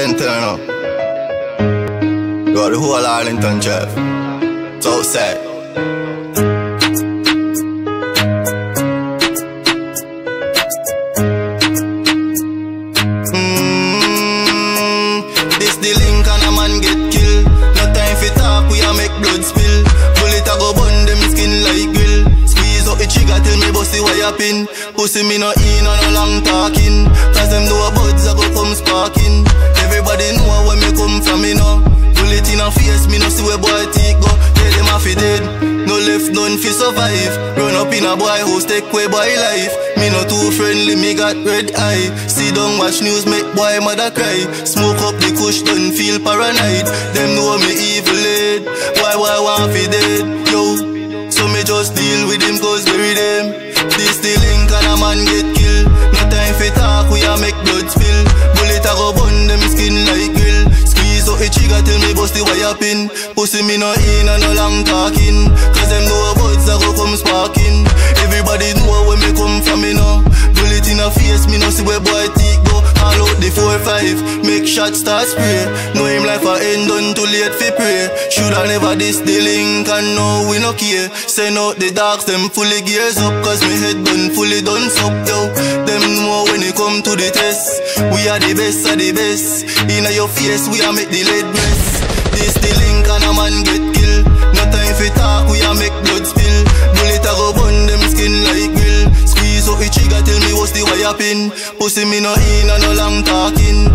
Turn up. Got the whole Arlington. So sad. This the link and a man get killed. No time for talk, we a make blood spill. Bullet a go burn skin like grill. Squeeze the trigger till me bust the wire pin. Pussy me no in and no long talking. Cause them know Budz a go come sparking. Where boy take go. Yeah, them a fi dead. No left none fi survive. Run up in a boy house, take away boy life. Me no too friendly, me got red eye. See down watch news, make boy mother cry. Smoke up the kush, don't feel paranoid. Them know me evil head. Why why want fi dead? Yo, so me just deal with him cause bury them. This the link and a man get killed. No time for talk, we a make blood spill. Bullet a go me bust the wire pin. Pussy me no in and no long talking. Cause them know five. Make shots start spray. Know him life a end done too late fi pray. Shoulda never this the link and we no care. Send out the dogs them fully gears up Cause me head done fully done suck yo Them know when it come to the test. We are the best of the best. Inna your face we are make the lead mess This the link and a man get killed. No time fi talk we are make blood spill. Bullet a go burn them skin like grill Squeeze so the trigger tell me what's the wire pin. Pussy me no in and no long time talking.